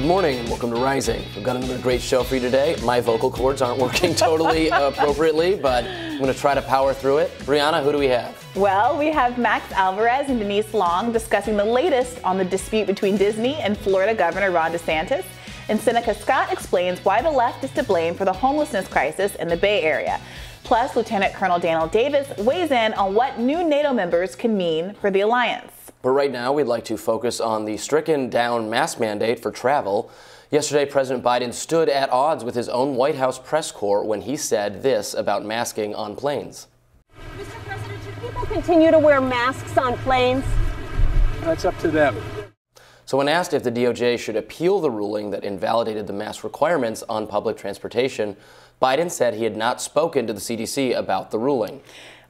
Good morning and welcome to Rising. We've got another great show for you today. My vocal cords aren't working totally appropriately, but I'm going to try to power through it. Briahna, who do we have? Well, we have Max Alvarez and Denise Long discussing the latest on the dispute between Disney and Florida Governor Ron DeSantis. And Seneca Scott explains why the left is to blame for the homelessness crisis in the Bay Area. Plus, Lieutenant Colonel Daniel Davis weighs in on what new NATO members can mean for the alliance. But right now, we'd like to focus on the stricken down mask mandate for travel. Yesterday, President Biden stood at odds with his own White House press corps when he said this about masking on planes. Mr. President, should people continue to wear masks on planes? That's up to them. So, when asked if the DOJ should appeal the ruling that invalidated the mask requirements on public transportation, Biden said he had not spoken to the CDC about the ruling.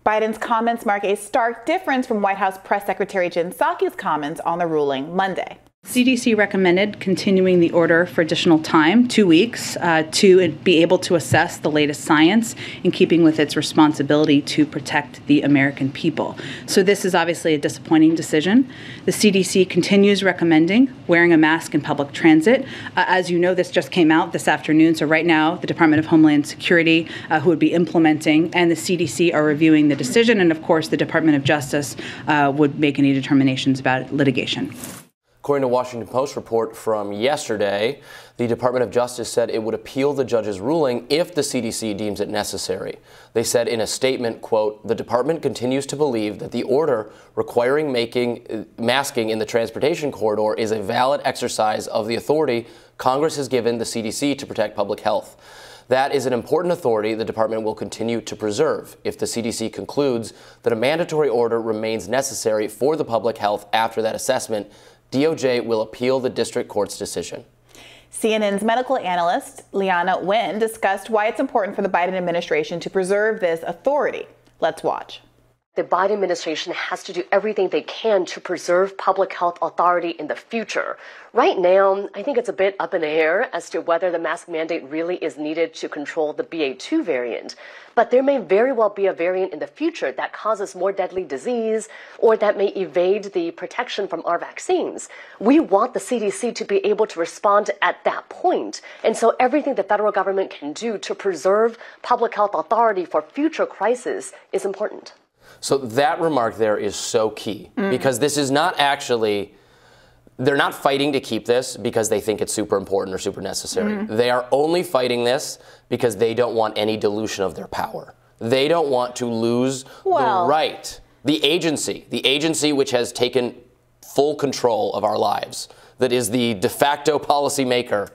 Biden's comments mark a stark difference from White House Press Secretary Jen Psaki's comments on the ruling Monday. CDC recommended continuing the order for additional time, two weeks, uh, to be able to assess the latest science in keeping with its responsibility to protect the American people. So, this is obviously a disappointing decision. The CDC continues recommending wearing a mask in public transit. Uh, as you know, this just came out this afternoon. So, right now, the Department of Homeland Security, uh, who would be implementing, and the CDC are reviewing the decision. And of course, the Department of Justice uh, would make any determinations about litigation. According to Washington Post report from yesterday, the Department of Justice said it would appeal the judge's ruling if the CDC deems it necessary. They said in a statement, quote, "The department continues to believe that the order requiring making masking in the transportation corridor is a valid exercise of the authority Congress has given the CDC to protect public health." That is an important authority the department will continue to preserve if the CDC concludes that a mandatory order remains necessary for the public health after that assessment DOJ will appeal the district court's decision. CNN's medical analyst, Leana Wen, discussed why it's important for the Biden administration to preserve this authority. Let's watch. The Biden administration has to do everything they can to preserve public health authority in the future. Right now, I think it's a bit up in the air as to whether the mask mandate really is needed to control the BA2 variant. But there may very well be a variant in the future that causes more deadly disease or that may evade the protection from our vaccines. We want the CDC to be able to respond at that point. And so everything the federal government can do to preserve public health authority for future crises is important. So that remark there is so key mm. because this is not actually they're not fighting to keep this because they think it's super important or super necessary. Mm-hmm. They are only fighting this because they don't want any dilution of their power. They don't want to lose well, the right, the agency, the agency which has taken full control of our lives, that is the de facto policymaker,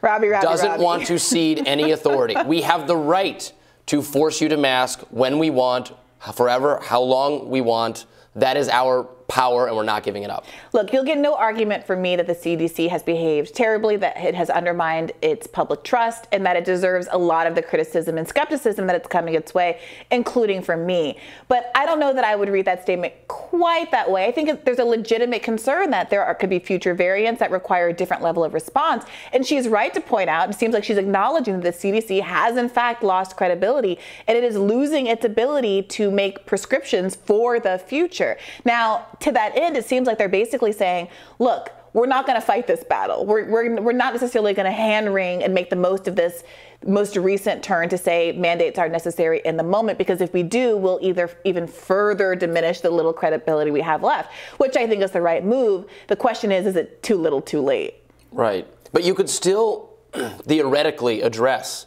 Robby, Robby, doesn't Robby. want to cede any authority. we have the right to force you to mask when we want, forever, how long we want. That is our power and we're not giving it up. Look, you'll get no argument from me that the CDC has behaved terribly, that it has undermined its public trust, and that it deserves a lot of the criticism and skepticism that it's coming its way, including from me. But I don't know that I would read that statement quite that way. I think there's a legitimate concern that there are, could be future variants that require a different level of response. And she's right to point out, it seems like she's acknowledging that the CDC has in fact lost credibility and it is losing its ability to make prescriptions for the future. Now, to that end, it seems like they're basically saying, look, we're not going to fight this battle. We're, we're, we're not necessarily going to hand wring and make the most of this most recent turn to say mandates are necessary in the moment because if we do, we'll either even further diminish the little credibility we have left, which I think is the right move. The question is, is it too little too late? Right. But you could still theoretically address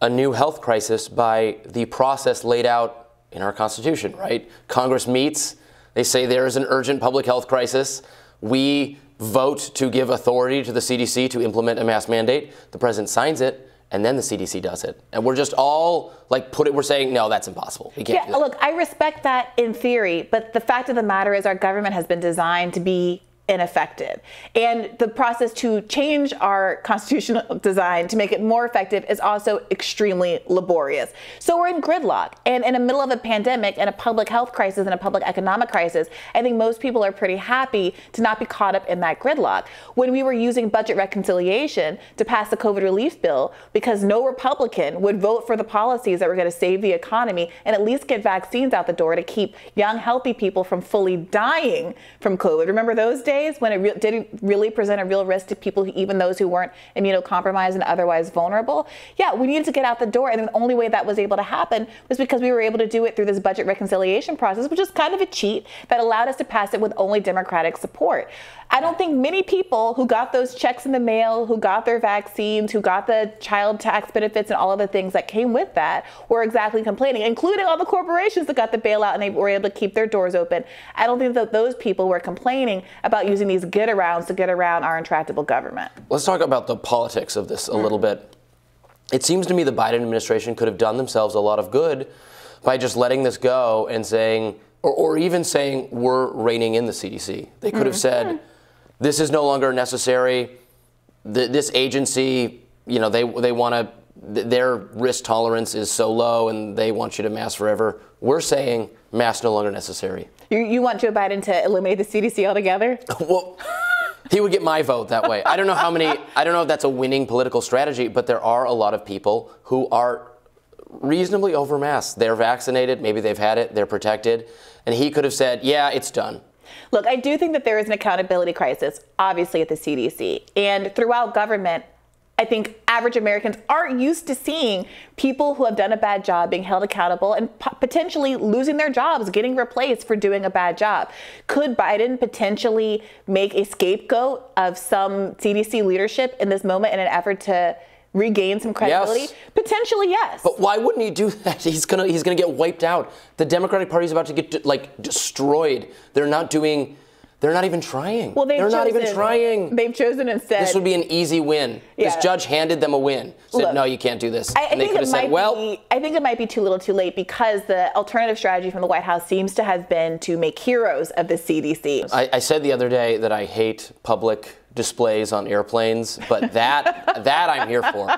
a new health crisis by the process laid out in our Constitution, right? Congress meets they say there is an urgent public health crisis. We vote to give authority to the CDC to implement a mask mandate. The president signs it, and then the CDC does it. And we're just all like put it we're saying no, that's impossible. We can't yeah, look, I respect that in theory, but the fact of the matter is our government has been designed to be ineffective. And the process to change our constitutional design to make it more effective is also extremely laborious. So we're in gridlock. And in the middle of a pandemic and a public health crisis and a public economic crisis, I think most people are pretty happy to not be caught up in that gridlock. When we were using budget reconciliation to pass the COVID relief bill, because no Republican would vote for the policies that were going to save the economy and at least get vaccines out the door to keep young, healthy people from fully dying from COVID. Remember those days? Days when it re- did really present a real risk to people, who, even those who weren't immunocompromised and otherwise vulnerable. Yeah, we needed to get out the door, and the only way that was able to happen was because we were able to do it through this budget reconciliation process, which is kind of a cheat that allowed us to pass it with only Democratic support. I don't think many people who got those checks in the mail, who got their vaccines, who got the child tax benefits, and all of the things that came with that were exactly complaining, including all the corporations that got the bailout and they were able to keep their doors open. I don't think that those people were complaining about using these get arounds to get around our intractable government. Let's talk about the politics of this a mm. little bit. It seems to me the Biden administration could have done themselves a lot of good by just letting this go and saying, or, or even saying, we're reining in the CDC. They could mm. have said, this is no longer necessary. this agency, you know, they they want to. Their risk tolerance is so low, and they want you to mask forever. We're saying mask no longer necessary. You, you want Joe Biden to eliminate the CDC altogether? well, he would get my vote that way. I don't know how many. I don't know if that's a winning political strategy, but there are a lot of people who are reasonably overmasked. They're vaccinated, maybe they've had it, they're protected, and he could have said, "Yeah, it's done." Look, I do think that there is an accountability crisis, obviously, at the CDC. And throughout government, I think average Americans aren't used to seeing people who have done a bad job being held accountable and potentially losing their jobs, getting replaced for doing a bad job. Could Biden potentially make a scapegoat of some CDC leadership in this moment in an effort to regain some credibility? Yes. Potentially, yes. But why wouldn't he do that? He's gonna he's gonna get wiped out. The Democratic Party is about to get like destroyed. They're not doing. They're not even trying. Well, they're chosen, not even trying. They've chosen instead. This would be an easy win. Yeah. This judge handed them a win. Said, Look, no, you can't do this. I, I and they could have said, well. Be, I think it might be too little too late because the alternative strategy from the White House seems to have been to make heroes of the CDC. I, I said the other day that I hate public displays on airplanes, but that that I'm here for.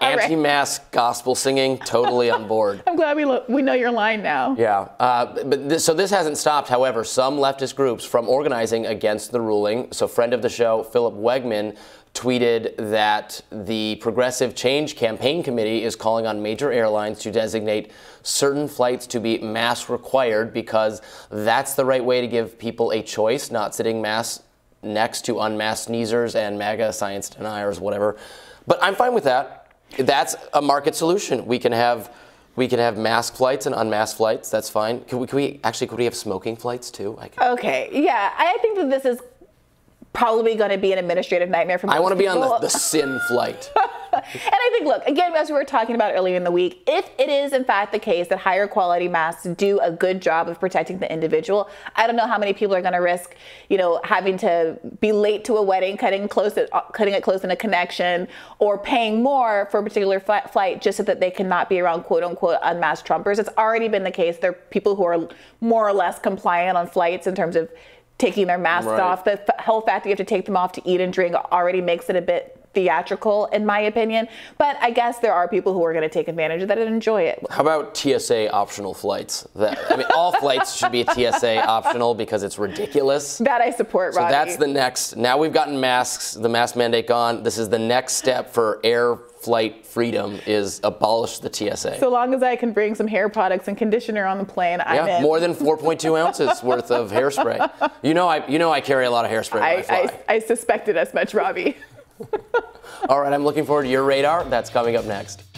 Anti-mask gospel singing, totally on board. I'm glad we lo- we know your line now. Yeah, uh, but this, so this hasn't stopped. However, some leftist groups from organizing against the ruling. So, friend of the show, Philip Wegmann tweeted that the Progressive Change Campaign Committee is calling on major airlines to designate certain flights to be mask required because that's the right way to give people a choice, not sitting mask next to unmasked sneezers and MAGA science deniers, whatever. But I'm fine with that. That's a market solution. We can have we can have mask flights and unmasked flights. That's fine. Can we, can we actually could we have smoking flights too? okay. Yeah, I think that this is probably going to be an administrative nightmare for me. I want to be on the, the sin flight. and I think, look, again, as we were talking about earlier in the week, if it is in fact the case that higher quality masks do a good job of protecting the individual, I don't know how many people are going to risk, you know, having to be late to a wedding, cutting close, at, cutting it close in a connection, or paying more for a particular flight just so that they cannot be around quote unquote unmasked Trumpers. It's already been the case. There are people who are more or less compliant on flights in terms of taking their masks right. off. The whole fact that you have to take them off to eat and drink already makes it a bit theatrical in my opinion but i guess there are people who are going to take advantage of that and enjoy it how about tsa optional flights that, i mean all flights should be tsa optional because it's ridiculous that i support so that's the next now we've gotten masks the mask mandate gone this is the next step for air flight freedom is abolish the TSA. So long as I can bring some hair products and conditioner on the plane, I'm yeah, in. more than 4.2 ounces worth of hairspray. You know, I you know I carry a lot of hairspray. I, I, I, I suspected as much, Robby. All right, I'm looking forward to your radar. That's coming up next.